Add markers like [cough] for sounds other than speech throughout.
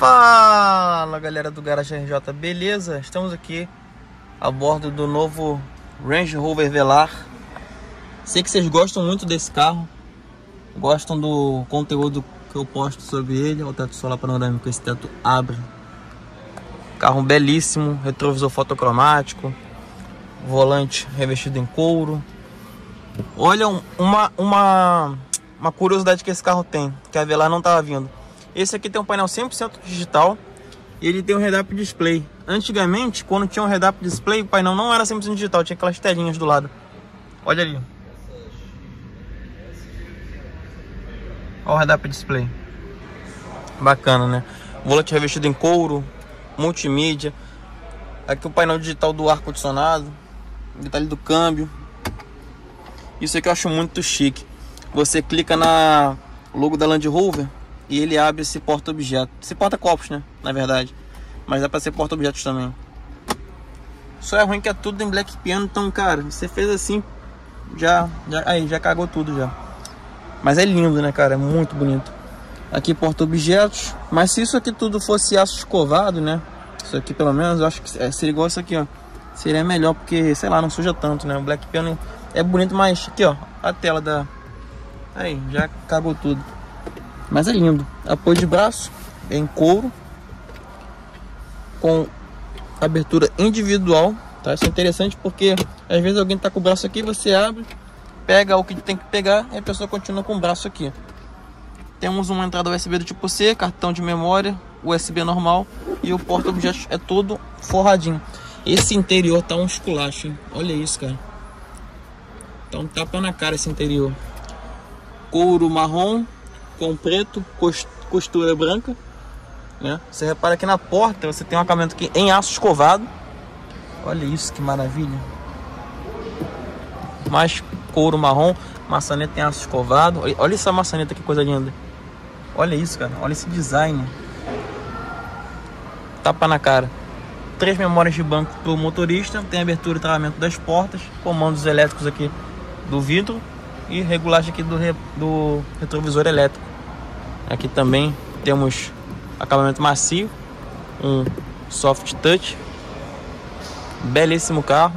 Fala galera do Garage RJ, beleza? Estamos aqui a bordo do novo Range Rover Velar. Sei que vocês gostam muito desse carro, gostam do conteúdo que eu posto sobre ele. Olha o teto solar panorâmico, esse teto abre. Carro belíssimo, retrovisor fotocromático, volante revestido em couro. Olha uma, uma, uma curiosidade que esse carro tem, que a Velar não estava vindo. Esse aqui tem um painel 100% digital e ele tem um head-up display. Antigamente, quando tinha um head-up display, o painel não era 100% digital, tinha aquelas telinhas do lado. Olha ali. Olha o head-up display. Bacana, né? Volante revestido em couro, multimídia. Aqui o painel digital do ar-condicionado, detalhe do câmbio. Isso aqui eu acho muito chique. Você clica na logo da Land Rover e ele abre esse porta-objeto. Esse porta-copos, né? Na verdade. Mas dá pra ser porta-objetos também. Só é ruim que é tudo em black piano, então, cara, você fez assim, já, já, aí, já cagou tudo já. Mas é lindo, né, cara? É muito bonito. Aqui porta-objetos. Mas se isso aqui tudo fosse aço escovado, né? Isso aqui, pelo menos, eu acho que é, seria igual isso aqui, ó. Seria melhor, porque, sei lá, não suja tanto, né? O black piano é bonito, mas aqui, ó. A tela da... Aí, já cagou tudo. Mas é lindo. Apoio de braço em couro. Com abertura individual. Tá? Isso é interessante porque às vezes alguém tá com o braço aqui, você abre, pega o que tem que pegar e a pessoa continua com o braço aqui. Temos uma entrada USB do tipo C, cartão de memória, USB normal e o porta-objetos é todo forradinho. Esse interior tá um esculacho, hein? Olha isso, cara. Tá um tapa na cara esse interior. Couro marrom, com preto, costura branca. Né? Você repara que na porta você tem um acabamento aqui em aço escovado. Olha isso, que maravilha. Mais couro marrom, maçaneta em aço escovado. Olha essa maçaneta, que coisa linda. Olha isso, cara. Olha esse design. Tapa na cara. Três memórias de banco para o motorista. Tem abertura e travamento das portas. Comandos elétricos aqui do vidro. E regulagem aqui do, re... do retrovisor elétrico. Aqui também temos acabamento macio, um soft touch, belíssimo carro.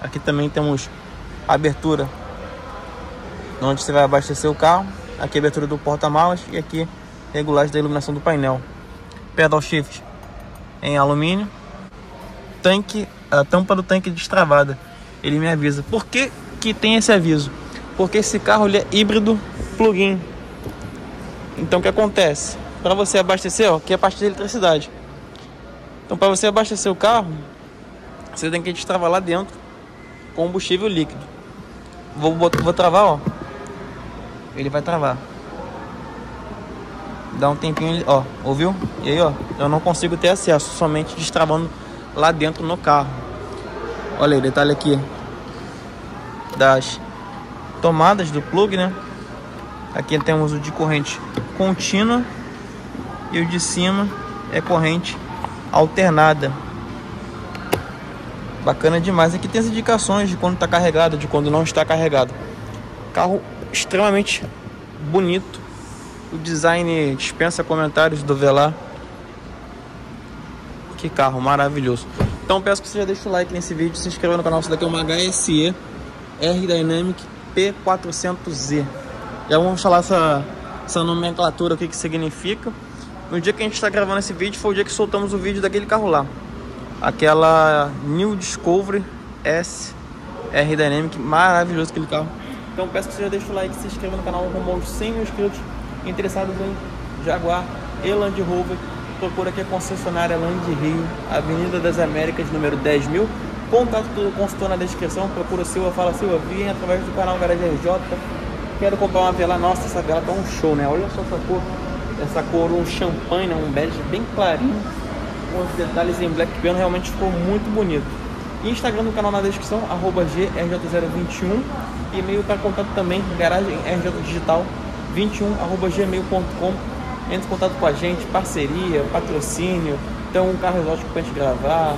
Aqui também temos abertura onde você vai abastecer o carro. Aqui a abertura do porta-malas e aqui regulagem da iluminação do painel. Pedal shift em alumínio. Tanque, a tampa do tanque destravada. Ele me avisa. Por que, que tem esse aviso? Porque esse carro ele é híbrido plug-in. Então o que acontece? Para você abastecer, ó, aqui é a parte de eletricidade. Então para você abastecer o carro, você tem que destravar lá dentro combustível líquido. Vou, vou, vou travar, ó. Ele vai travar. Dá um tempinho, ó, ouviu? E aí, ó, eu não consigo ter acesso, somente destravando lá dentro no carro. Olha aí, detalhe aqui das tomadas do plug, né? Aqui temos o de corrente contínua e o de cima é corrente alternada. Bacana demais. Aqui tem as indicações de quando está carregado, de quando não está carregado. Carro extremamente bonito. O design dispensa comentários do Velar. Que carro maravilhoso. Então peço que você já deixe o like nesse vídeo, se inscreva no canal. Isso daqui é uma HSE R Dynamic P400Z. Já vamos falar essa, essa nomenclatura, o que, que significa. No dia que a gente está gravando esse vídeo, foi o dia que soltamos o vídeo daquele carro lá. Aquela New Discovery S R Dynamic, maravilhoso aquele carro. Então peço que você já deixe o like, se inscreva no canal rumo aos 100 mil inscritos interessados em Jaguar e Land Rover. Procura aqui a concessionária Land Rio, Avenida das Américas, número 10 mil. Contato do consultor na descrição, procura Silva, fala Silva, vem através do canal Garage RJ Quero comprar uma vela, nossa, essa vela tá um show, né? Olha só essa cor, essa cor, um champanhe, né? um bege bem clarinho, com os detalhes em black piano, realmente ficou muito bonito. Instagram do canal na descrição, arroba grj021, e-mail para contato também, garagem rjdigital 21, arroba gmail.com, entre em contato com a gente, parceria, patrocínio, então um carro exótico pra gente gravar,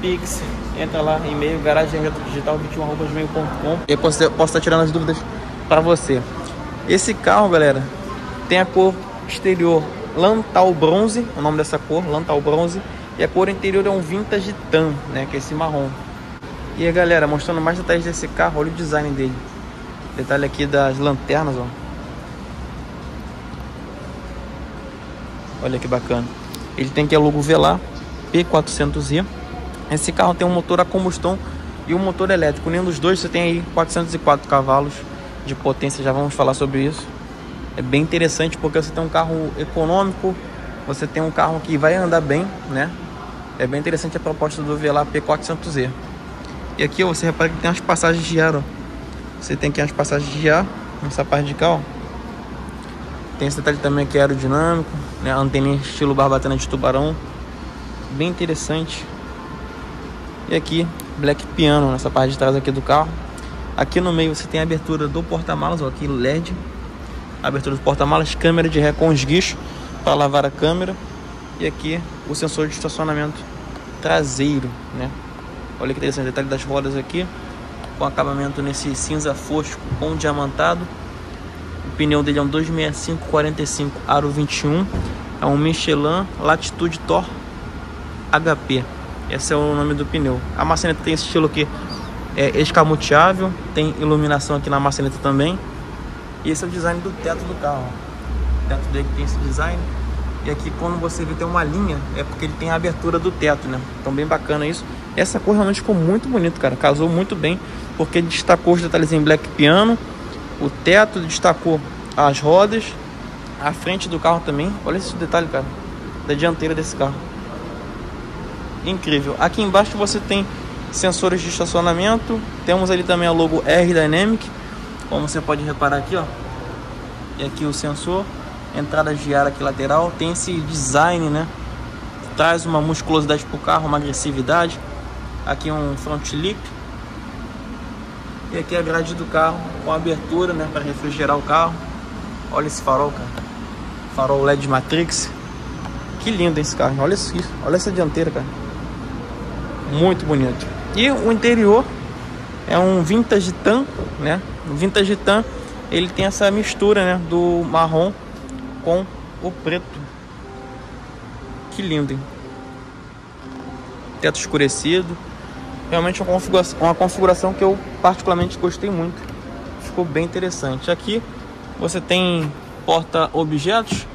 Pix, entra lá, e-mail, garagem digital 21, arroba gmail.com, e posso, posso estar tirando as dúvidas para você. Esse carro, galera, tem a cor exterior Lantal Bronze, o nome dessa cor, Lantal Bronze. E a cor interior é um Vintage Tan, né? Que é esse marrom. E aí, galera, mostrando mais detalhes desse carro, olha o design dele. Detalhe aqui das lanternas, ó. Olha que bacana. Ele tem aqui a logo Velar P400i. Esse carro tem um motor a combustão e um motor elétrico. Nenhum dos dois você tem aí 404 cavalos de potência. Já vamos falar sobre isso. É bem interessante porque você tem um carro econômico, você tem um carro que vai andar bem, né? É bem interessante a proposta do Velar P400e. E aqui você repara que tem as passagens de ar, ó. Você tem aqui as passagens de ar nessa parte de cá, ó. Tem esse detalhe também que é aerodinâmico, né? Anteninha estilo barbatana de tubarão. Bem interessante. E aqui, black piano nessa parte de trás aqui do carro. Aqui no meio você tem a abertura do porta-malas, aqui LED. Abertura do porta-malas, câmera de ré com esguicho para lavar a câmera. E aqui o sensor de estacionamento traseiro, né? Olha que interessante, detalhe das rodas aqui, com acabamento nesse cinza fosco com diamantado. O pneu dele é um 265-45 Aro 21, é um Michelin Latitude Tor HP. Esse é o nome do pneu. A maçaneta tem esse estilo aqui, é escamoteável, tem iluminação aqui na maçaneta também. E esse é o design do teto do carro. O teto dele tem esse design. E aqui quando você vê tem uma linha, é porque ele tem a abertura do teto, né? Então bem bacana isso. Essa cor realmente ficou muito bonito, cara. Casou muito bem, porque destacou os detalhes em black piano. O teto destacou as rodas, a frente do carro também. Olha esse detalhe, cara, da dianteira desse carro. Incrível. Aqui embaixo você tem sensores de estacionamento. Temos ali também a logo R Dynamic, como você pode reparar aqui, ó. E aqui o sensor entrada de ar aqui lateral, tem esse design, né? Traz uma musculosidade para o carro, uma agressividade. Aqui um front lip. E aqui a grade do carro com abertura, né? Para refrigerar o carro. Olha esse farol, cara. Farol LED Matrix. Que lindo esse carro. Olha isso, olha essa dianteira, cara. Muito bonito. E o interior é um vintage tan, né? O vintage tan, ele tem essa mistura, né, do marrom com o preto. Que lindo, hein? Teto escurecido. Realmente uma configuração, uma configuração que eu particularmente gostei muito. Ficou bem interessante. Aqui você tem porta objetos,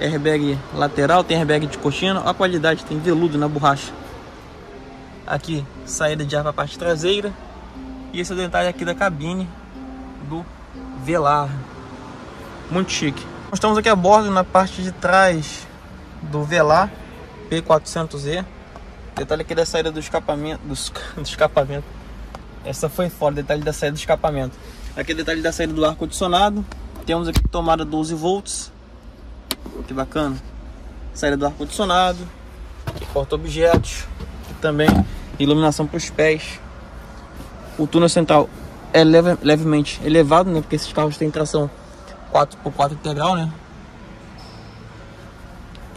airbag lateral, tem airbag de cortina. A qualidade tem veludo na borracha. Aqui saída de ar para a parte traseira. E esse é o detalhe aqui da cabine do Velar. Muito chique. Nós estamos aqui a bordo na parte de trás do Velar P400E. Detalhe aqui da saída do escapamento. Do, [laughs] do escapamento. Essa foi fora, detalhe da saída do escapamento. Aqui detalhe da saída do ar condicionado. Temos aqui tomada 12 volts. Que bacana. Saída do ar condicionado. Porta objetos. E também iluminação para os pés. O túnel central é leve, levemente elevado, né? Porque esses carros têm tração 4x4 integral, né?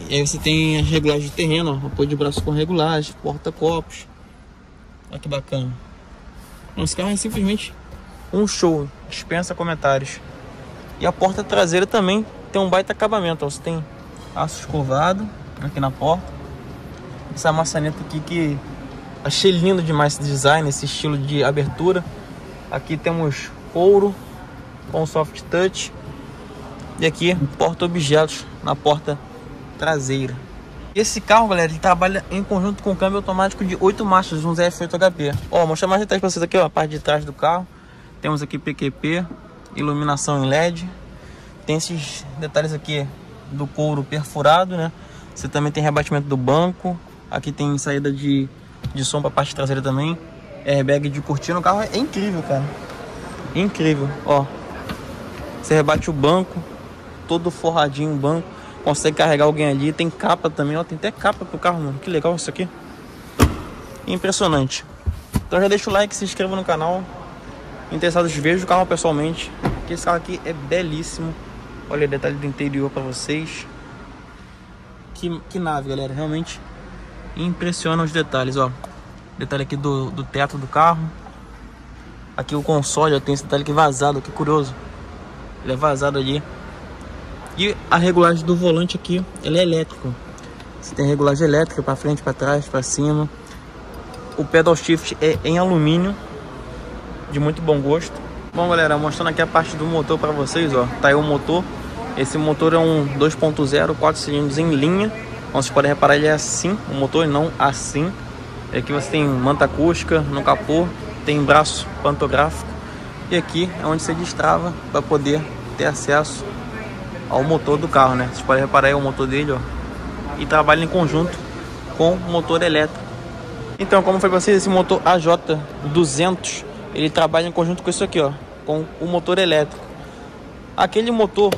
E aí você tem as regulagens de terreno, ó, apoio de braço com regulagem, porta-copos. Olha que bacana. Esse carro é simplesmente um show, dispensa comentários. E a porta traseira também tem um baita acabamento, ó. Você tem aço escovado aqui na porta. Essa maçaneta aqui que achei lindo demais esse design, esse estilo de abertura. Aqui temos couro com soft touch e aqui, porta-objetos na porta traseira. Esse carro, galera, ele trabalha em conjunto com câmbio automático de 8 marchas, um ZF8 HP. Ó, mostrar mais detalhes pra vocês aqui, ó, a parte de trás do carro. Temos aqui PQP, iluminação em LED. Tem esses detalhes aqui do couro perfurado, né? Você também tem rebatimento do banco. Aqui tem saída de, de som pra parte traseira também. Airbag de cortina. O carro é incrível, cara. Incrível, ó. Você rebate o banco, todo forradinho o banco. Consegue carregar alguém ali. Tem capa também, ó. Tem até capa pro carro, mano. Que legal isso aqui. Impressionante. Então já deixa o like, se inscreva no canal. Interessados, veja o carro pessoalmente. Que esse carro aqui é belíssimo. Olha o detalhe do interior para vocês. Que, que nave, galera. Realmente impressiona os detalhes, ó. Detalhe aqui do, do teto do carro. Aqui o console, ó, tem esse detalhe aqui vazado, que curioso. Ele é vazado ali. E a regulagem do volante aqui, ele é elétrico. Você tem regulagem elétrica para frente, para trás, para cima. O pedal shift é em alumínio, de muito bom gosto. Bom, galera, mostrando aqui a parte do motor para vocês, ó. Tá aí o motor. Esse motor é um 2.0, 4 cilindros em linha. Como vocês podem reparar, ele é assim, o motor não assim. Aqui você tem manta acústica no capô, tem braço pantográfico. E aqui é onde você destrava para poder ter acesso ao motor do carro, né? Vocês podem reparar aí o motor dele, ó. E trabalha em conjunto com o motor elétrico. Então, como foi para vocês, esse motor AJ200, ele trabalha em conjunto com isso aqui, ó. Com o motor elétrico. Aquele motor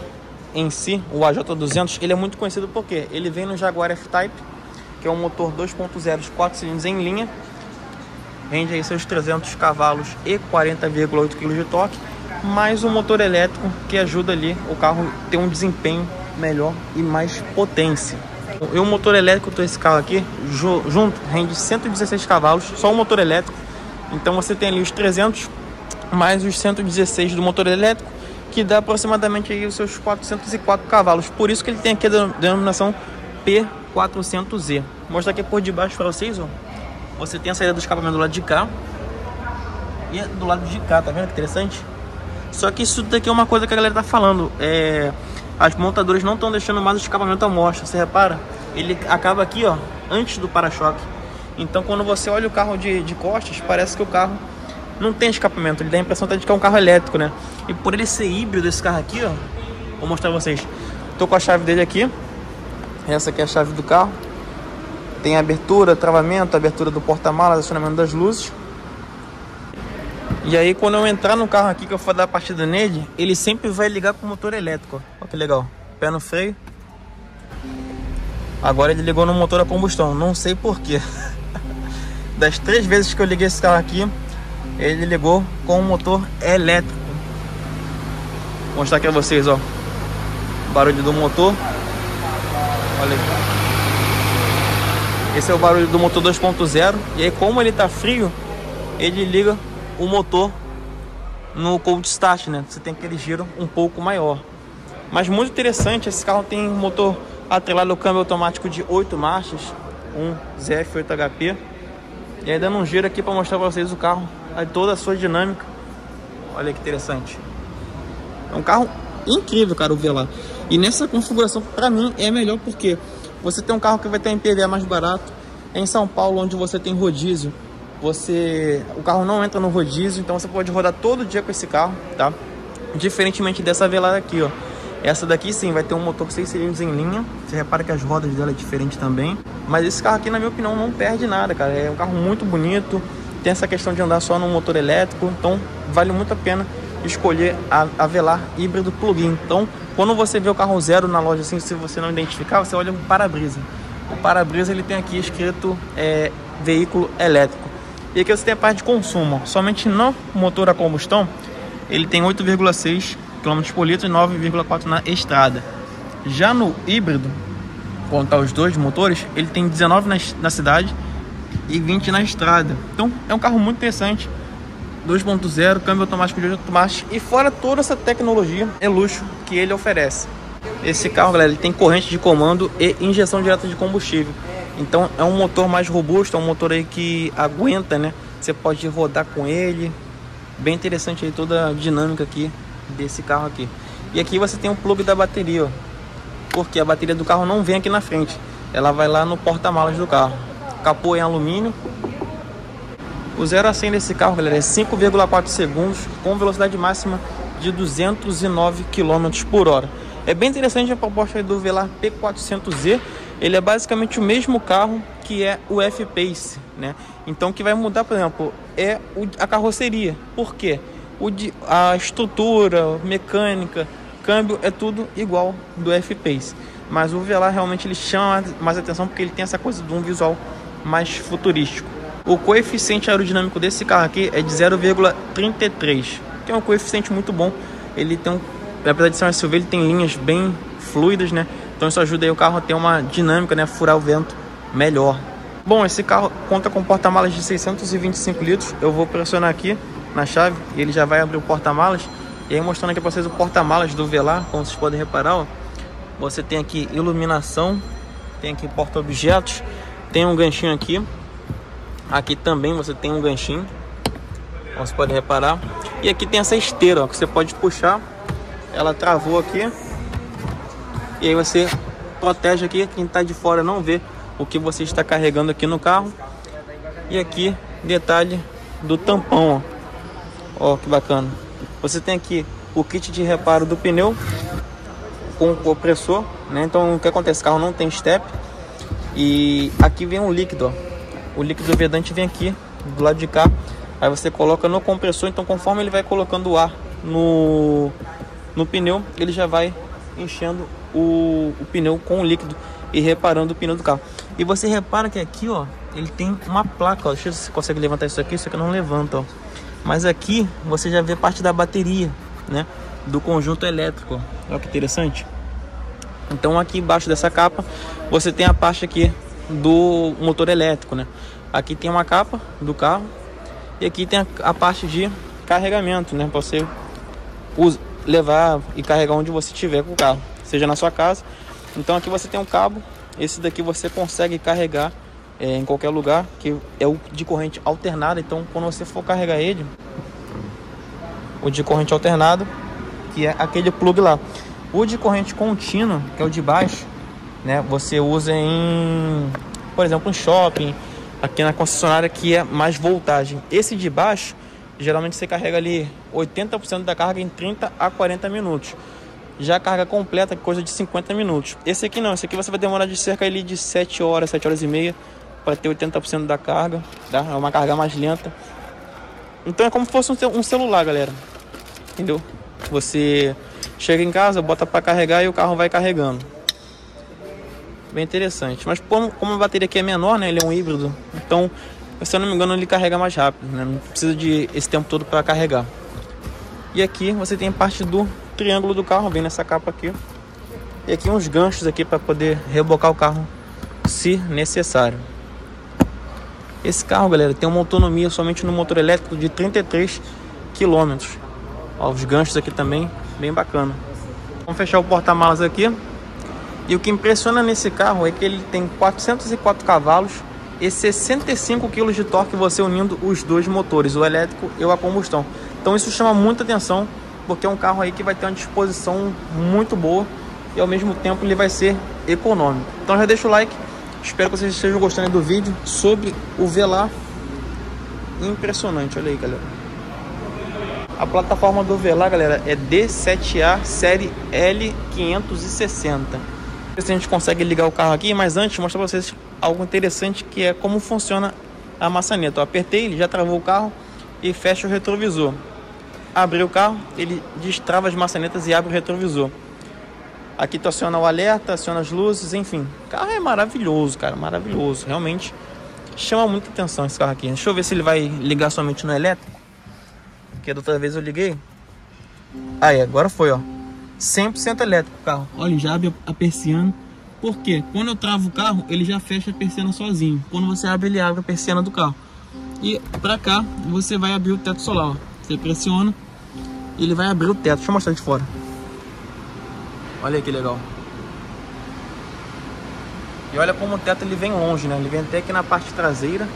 em si, o AJ200, ele é muito conhecido porque ele vem no Jaguar F-Type, que é um motor 2.0 de 4 cilindros em linha, rende aí seus 300 cavalos e 40,8 kg de torque, mais um motor elétrico que ajuda ali o carro ter um desempenho melhor e mais potência. E o motor elétrico desse carro aqui, junto, rende 116 cavalos, só o motor elétrico. Então você tem ali os 300 mais os 116 do motor elétrico, que dá aproximadamente aí os seus 404 cavalos. Por isso que ele tem aqui a denominação P400Z. Vou mostrar aqui por debaixo para vocês, ó. Você tem a saída do escapamento do lado de cá e do lado de cá, tá vendo que interessante? Só que isso daqui é uma coisa que a galera tá falando. É, as montadoras não estão deixando mais o escapamento à mostra. Você repara? Ele acaba aqui, ó, antes do para-choque. Então, quando você olha o carro de, de costas, parece que o carro não tem escapamento. Ele dá a impressão de que é um carro elétrico, né? E por ele ser híbrido, esse carro aqui, ó, vou mostrar pra vocês. Tô com a chave dele aqui. Essa aqui é a chave do carro. Tem abertura, travamento, abertura do porta-malas, acionamento das luzes. E aí quando eu entrar no carro aqui que eu for dar a partida nele, ele sempre vai ligar com o motor elétrico. Olha que legal. Pé no freio. Agora ele ligou no motor a combustão. Não sei porquê. [laughs] Das três vezes que eu liguei esse carro aqui, ele ligou com o motor elétrico. Vou mostrar aqui a vocês, ó. Barulho do motor. Olha aqui. Esse é o barulho do motor 2.0. E aí como ele tá frio, ele liga o motor no cold start, né? Você tem aquele giro um pouco maior. Mas muito interessante, esse carro tem um motor atrelado ao câmbio automático de 8 marchas, um ZF8HP. E aí dando um giro aqui para mostrar para vocês o carro, toda a sua dinâmica. Olha que interessante. É um carro incrível, cara, o Velar. E nessa configuração, para mim, é melhor porque você tem um carro que vai ter um IPVA mais barato. Em São Paulo, onde você tem rodízio, você o carro não entra no rodízio, então você pode rodar todo dia com esse carro, tá? Diferentemente dessa velada aqui, ó. Essa daqui sim vai ter um motor 6 cilindros em linha. Você repara que as rodas dela é diferente também. Mas esse carro aqui, na minha opinião, não perde nada, cara. É um carro muito bonito. Tem essa questão de andar só no motor elétrico. Então vale muito a pena escolher a, a Velar híbrido plug-in. Então, quando você vê o carro zero na loja assim, se você não identificar, você olha o para-brisa. O para-brisa ele tem aqui escrito é, veículo elétrico. E aqui você tem a parte de consumo. Somente no motor a combustão, ele tem 8,6 km por litro e 9,4 na estrada. Já no híbrido, contar os dois motores, ele tem 19 na, na cidade e 20 na estrada. Então é um carro muito interessante. 2.0, câmbio automático de 8 marchas e fora toda essa tecnologia e luxo que ele oferece. Esse carro, galera, ele tem corrente de comando e injeção direta de combustível. Então é um motor mais robusto, é um motor aí que aguenta, né? Você pode rodar com ele. Bem interessante aí toda a dinâmica aqui desse carro aqui. E aqui você tem o plug da bateria, ó. Porque a bateria do carro não vem aqui na frente. Ela vai lá no porta-malas do carro. Capô em alumínio. O 0 a 100 desse carro, galera, é 5,4 segundos com velocidade máxima de 209 km por hora. É bem interessante a proposta do Velar P400Z, ele é basicamente o mesmo carro que é o F-Pace, né? Então o que vai mudar, por exemplo, é a carroceria. Por quê? O a estrutura, mecânica, câmbio é tudo igual do F-Pace. Mas o Velar realmente ele chama mais atenção porque ele tem essa coisa de um visual mais futurístico. O coeficiente aerodinâmico desse carro aqui é de 0,33, que é um coeficiente muito bom. Ele tem um, apesar de ser um SUV, ele tem linhas bem fluidas, né? Então isso ajuda o carro a ter uma dinâmica, né? Furar o vento melhor. Bom, esse carro conta com porta-malas de 625 litros. Eu vou pressionar aqui na chave e ele já vai abrir o porta-malas. E aí mostrando aqui para vocês o porta-malas do Velar, como vocês podem reparar, ó. Você tem aqui iluminação, tem aqui porta-objetos, tem um ganchinho aqui. Aqui também você tem um ganchinho, você pode reparar. E aqui tem essa esteira, ó, que você pode puxar. Ela travou aqui. E aí você protege aqui, quem está de fora não vê o que você está carregando aqui no carro. E aqui, detalhe do tampão, ó. Ó, que bacana. Você tem aqui o kit de reparo do pneu com compressor, né? Então o que acontece? O carro não tem step e aqui vem um líquido, ó. O líquido vedante vem aqui do lado de cá. Aí você coloca no compressor, então conforme ele vai colocando o ar no, no pneu, ele já vai enchendo o, o pneu com o líquido e reparando o pneu do carro. E você repara que aqui, ó, ele tem uma placa, ó. Deixa eu ver se você consegue levantar isso aqui, isso aqui não levanta, ó. Mas aqui você já vê parte da bateria, né? Do conjunto elétrico, ó. Olha que interessante. Então aqui embaixo dessa capa você tem a parte aqui do motor elétrico, né? Aqui tem uma capa do carro e aqui tem a, a parte de carregamento, né? Para você usa, levar e carregar onde você estiver com o carro, seja na sua casa. Então aqui você tem um cabo, esse daqui você consegue carregar é, em qualquer lugar, que é o de corrente alternada. Então quando você for carregar ele, o de corrente alternado, que é aquele plug lá. O de corrente contínua, que é o de baixo, né? Você usa em, por exemplo, em shopping, aqui na concessionária que é mais voltagem. Esse de baixo, geralmente você carrega ali 80% da carga em 30 a 40 minutos. Já a carga completa, coisa de 50 minutos. Esse aqui não, esse aqui você vai demorar de cerca ali de 7 horas, 7 horas e meia para ter 80% da carga, tá? É uma carga mais lenta. Então é como se fosse um celular, galera. Entendeu? Você chega em casa, bota para carregar e o carro vai carregando. Bem interessante. Mas como a bateria aqui é menor, né? Ele é um híbrido. Então, se eu não me engano, ele carrega mais rápido. Né? Não precisa de esse tempo todo para carregar. E aqui você tem parte do triângulo do carro, bem nessa capa aqui. E aqui uns ganchos aqui para poder rebocar o carro se necessário. Esse carro, galera, tem uma autonomia somente no motor elétrico de 33 km. os ganchos aqui também, bem bacana. Vamos fechar o porta-malas aqui. E o que impressiona nesse carro é que ele tem 404 cavalos e 65 kg de torque você unindo os dois motores, o elétrico e o a combustão. Então isso chama muita atenção, porque é um carro aí que vai ter uma disposição muito boa e ao mesmo tempo ele vai ser econômico. Então já deixa o like, espero que vocês estejam gostando do vídeo sobre o Velar. Impressionante, olha aí galera. A plataforma do Velar, galera, é D7A série L560 se a gente consegue ligar o carro aqui, mas antes mostrar para vocês algo interessante que é como funciona a maçaneta. Eu apertei, ele já travou o carro e fecha o retrovisor. Abri o carro, ele destrava as maçanetas e abre o retrovisor. Aqui tu aciona o alerta, aciona as luzes, enfim. O carro é maravilhoso, cara, maravilhoso. Realmente chama muita atenção esse carro aqui. Deixa eu ver se ele vai ligar somente no elétrico. Porque da outra vez eu liguei. Aí, agora foi, ó. 100% elétrico o carro. Olha, já abre a persiana. Por quê? Quando eu travo o carro, ele já fecha a persiana sozinho. Quando você abre, ele abre a persiana do carro. E pra cá, você vai abrir o teto solar. Ó. Você pressiona, ele vai abrir o teto. Deixa eu mostrar de fora. Olha que legal. E olha como o teto ele vem longe, né? Ele vem até aqui na parte traseira.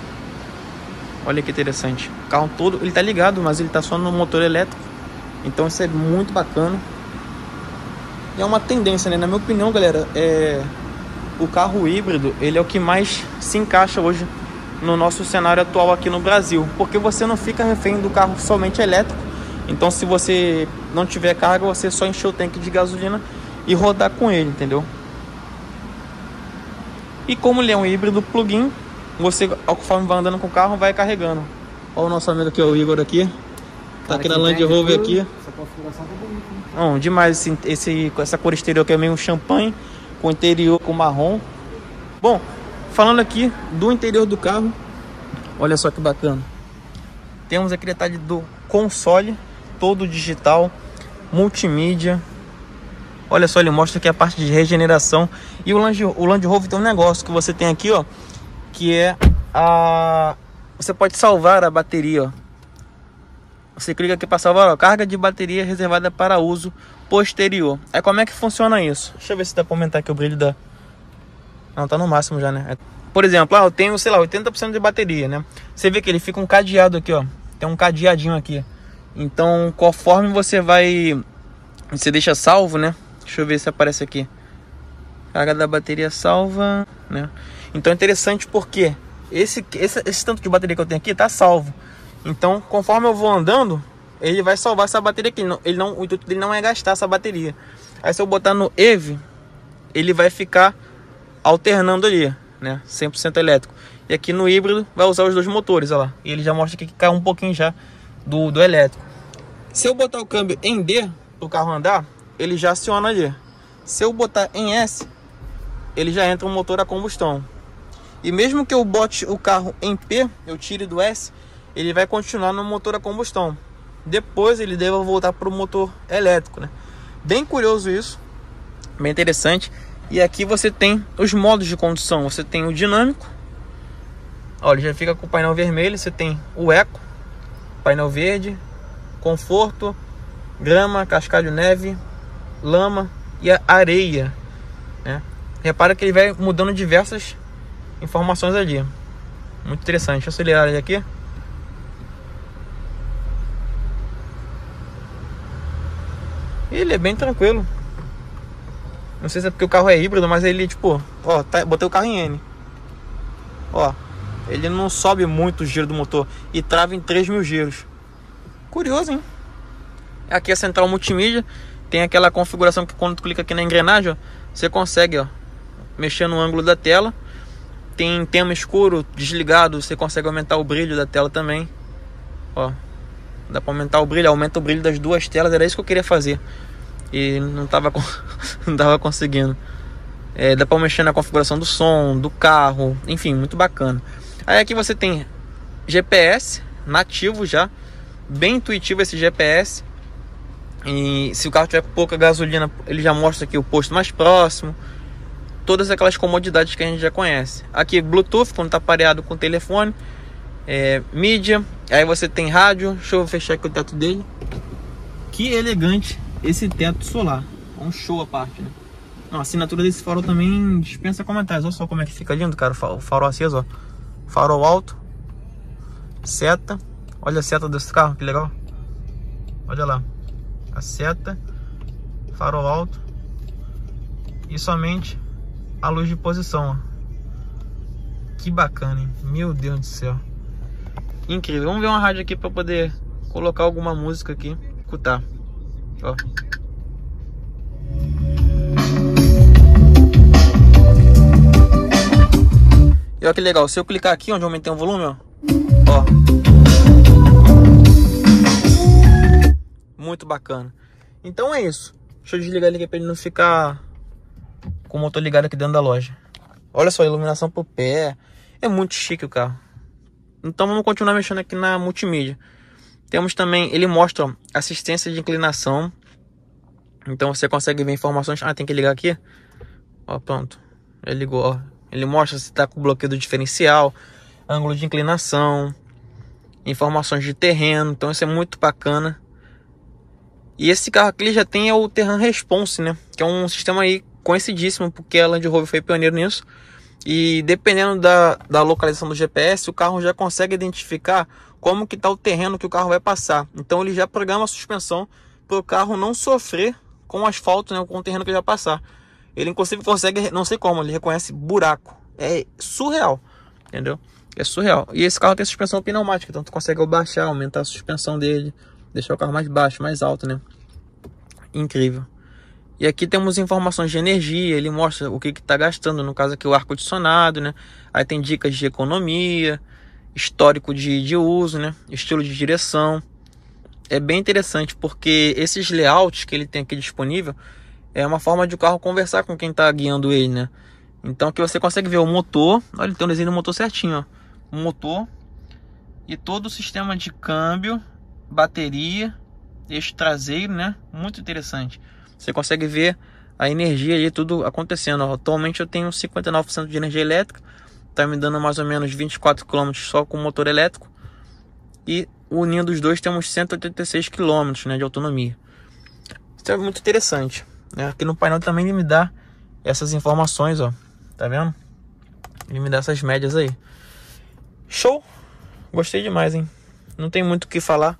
Olha que interessante. O carro todo, ele tá ligado, mas ele tá só no motor elétrico. Então isso é muito bacana é uma tendência, né? Na minha opinião, galera, é o carro híbrido, ele é o que mais se encaixa hoje no nosso cenário atual aqui no Brasil, porque você não fica refém do carro somente elétrico. Então, se você não tiver carga, você só encher o tanque de gasolina e rodar com ele, entendeu? E como ele é um híbrido plug-in, você, conforme vai andando com o carro, vai carregando. Olha o nosso amigo aqui, o Igor aqui. Tá aqui na Land Rover aqui. Essa configuração tá bonita, hein? Não, demais esse, esse, essa cor exterior que é meio champanhe, com interior com marrom. Bom, falando aqui do interior do carro, olha só que bacana. Temos aqui detalhe do console, todo digital, multimídia. Olha só, ele mostra aqui a parte de regeneração. E o Land, o Land Rover tem um negócio que você tem aqui, ó, que é a... Você pode salvar a bateria, ó você clica aqui para salvar, ó, carga de bateria reservada para uso posterior. Aí como é que funciona isso? Deixa eu ver se dá pra aumentar aqui o brilho da... Não, tá no máximo já, né? Por exemplo, ah, eu tenho, sei lá, 80% de bateria, né? Você vê que ele fica um cadeado aqui, ó. Tem um cadeadinho aqui. Então, conforme você vai... Você deixa salvo, né? Deixa eu ver se aparece aqui. Carga da bateria salva, né? Então é interessante porque esse, esse, esse tanto de bateria que eu tenho aqui tá salvo. Então, conforme eu vou andando, ele vai salvar essa bateria aqui. Ele não, o intuito dele não é gastar essa bateria. Aí se eu botar no EVE, ele vai ficar alternando ali, né? 100% elétrico. E aqui no híbrido vai usar os dois motores, olha lá. E ele já mostra que cai um pouquinho já do, do elétrico. Se eu botar o câmbio em D o carro andar, ele já aciona ali. Se eu botar em S, ele já entra um motor a combustão. E mesmo que eu bote o carro em P, eu tire do S, ele vai continuar no motor a combustão. Depois ele deve voltar para o motor elétrico, né? Bem curioso isso, bem interessante. E aqui você tem os modos de condução. Você tem o dinâmico, olha, já fica com o painel vermelho. Você tem o eco, painel verde, conforto, grama, cascalho neve, lama e a areia. Né? Repara que ele vai mudando diversas informações ali. Muito interessante. Deixa eu acelerar ele aqui. Ele é bem tranquilo. Não sei se é porque o carro é híbrido, mas ele, tipo, ó, tá, botei o carro em N. Ó, ele não sobe muito o giro do motor e trava em 3 mil giros. Curioso, hein? Aqui é a central multimídia. Tem aquela configuração que quando tu clica aqui na engrenagem, ó, você consegue, ó, mexer no ângulo da tela. Tem tema escuro desligado, você consegue aumentar o brilho da tela também. Ó, Dá pra aumentar o brilho, aumenta o brilho das duas telas, era isso que eu queria fazer. E não tava, [laughs] não tava conseguindo. É, dá pra mexer na configuração do som, do carro, enfim, muito bacana. Aí aqui você tem GPS nativo já, bem intuitivo esse GPS. E se o carro tiver pouca gasolina, ele já mostra aqui o posto mais próximo. Todas aquelas comodidades que a gente já conhece. Aqui Bluetooth, quando tá pareado com o telefone é, mídia, aí você tem rádio. Deixa eu fechar aqui o teto dele. Que elegante esse teto solar. É um show a parte, né? Não, a assinatura desse farol também dispensa comentários. Olha só como é que fica lindo, cara. O farol aceso, ó. Farol alto. Seta. Olha a seta desse carro, que legal. Olha lá. A seta. Farol alto. E somente a luz de posição, ó. Que bacana, hein? Meu Deus do céu. Incrível. Vamos ver uma rádio aqui para poder colocar alguma música aqui. Escutar. Ó. E olha que legal. Se eu clicar aqui onde eu aumentei o volume, ó. Ó. Muito bacana. Então é isso. Deixa eu desligar ele aqui para ele não ficar com o motor ligado aqui dentro da loja. Olha só, iluminação pro pé. É muito chique o carro. Então vamos continuar mexendo aqui na multimídia. Temos também, ele mostra assistência de inclinação. Então você consegue ver informações. Ah, tem que ligar aqui. Ó, pronto. Ele ligou, ó. Ele mostra se está com bloqueio do diferencial, ângulo de inclinação, informações de terreno. Então isso é muito bacana. E esse carro aqui já tem o Terran Response, né? Que é um sistema aí conhecidíssimo, porque a Land Rover foi pioneiro nisso. E dependendo da, da localização do GPS, o carro já consegue identificar como que está o terreno que o carro vai passar. Então ele já programa a suspensão para o carro não sofrer com o asfalto, né, com o terreno que ele vai passar. Ele inclusive consegue, não sei como, ele reconhece buraco. É surreal, entendeu? É surreal. E esse carro tem suspensão pneumática, então tu consegue baixar, aumentar a suspensão dele, deixar o carro mais baixo, mais alto, né? Incrível. E aqui temos informações de energia, ele mostra o que está gastando, no caso aqui o ar-condicionado, né? Aí tem dicas de economia, histórico de, de uso, né? Estilo de direção. É bem interessante porque esses layouts que ele tem aqui disponível é uma forma de o carro conversar com quem está guiando ele, né? Então que você consegue ver o motor, olha, ele tem um desenho do motor certinho, ó. O motor e todo o sistema de câmbio, bateria, eixo traseiro, né? Muito interessante. Você consegue ver a energia ali, tudo acontecendo. Atualmente eu tenho 59% de energia elétrica, tá me dando mais ou menos 24 km só com motor elétrico. E unindo os dois temos 186 km né, de autonomia. Isso é muito interessante. Né? Aqui no painel também ele me dá essas informações, ó. Tá vendo? Ele me dá essas médias aí. Show! Gostei demais, hein? Não tem muito o que falar.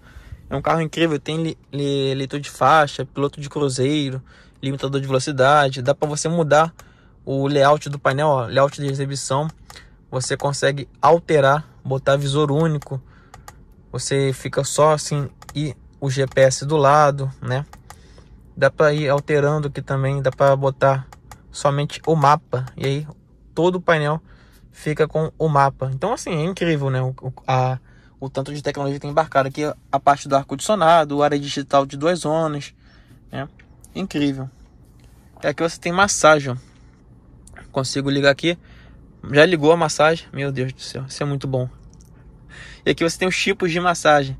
É um carro incrível, tem leitor de faixa, piloto de cruzeiro, limitador de velocidade. Dá para você mudar o layout do painel, ó, layout de exibição. Você consegue alterar, botar visor único. Você fica só assim e o GPS do lado, né? Dá para ir alterando aqui também, dá para botar somente o mapa e aí todo o painel fica com o mapa. Então assim, é incrível, né? O, a, o tanto de tecnologia que tem embarcado aqui, a parte do ar-condicionado, área digital de duas zonas, né? Incrível. E aqui você tem massagem, Consigo ligar aqui. Já ligou a massagem? Meu Deus do céu, isso é muito bom. E aqui você tem os tipos de massagem.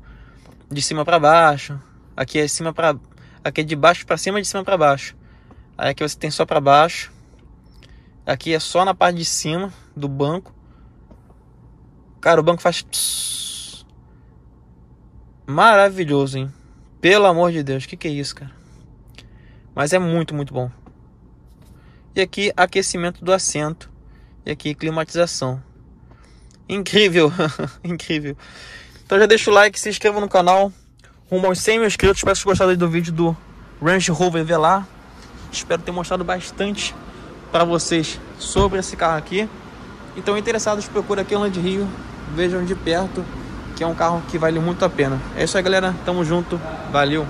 De cima para baixo. Aqui é cima para aqui é de baixo para cima, de cima para baixo. Aí aqui você tem só para baixo. Aqui é só na parte de cima do banco. Cara, o banco faz maravilhoso, hein? Pelo amor de Deus, que que é isso, cara? Mas é muito, muito bom. E aqui aquecimento do assento. E aqui climatização. Incrível, [laughs] incrível. Então já deixa o like, se inscreva no canal. Rumo aos 100 mil inscritos. Espero que vocês gostaram do vídeo do Range Rover Velar. Espero ter mostrado bastante para vocês sobre esse carro aqui. Então interessados, procura aqui em Land Rio. Vejam de perto, que é um carro que vale muito a pena. É isso aí, galera. Tamo junto. Valeu.